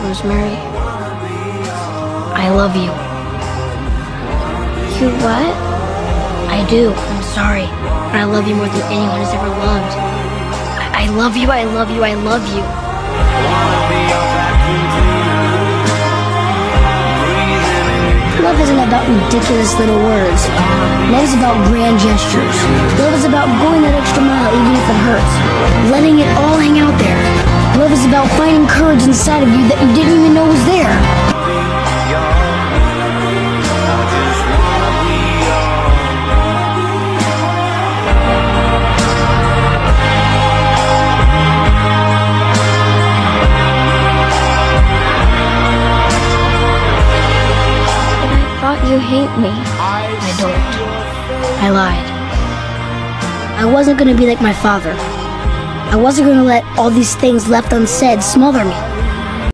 Rosemary. I love you. You what? I do. I'm sorry. But I love you more than anyone has ever loved. I, I love you, I love you, I love you. Love isn't about ridiculous little words. Love is about grand gestures. Love is about going that extra mile even if it hurts. Letting it all hang out there. About finding courage inside of you that you didn't even know was there. I thought you hate me. I don't. I lied. I wasn't gonna be like my father. I wasn't gonna let all these things left unsaid smother me.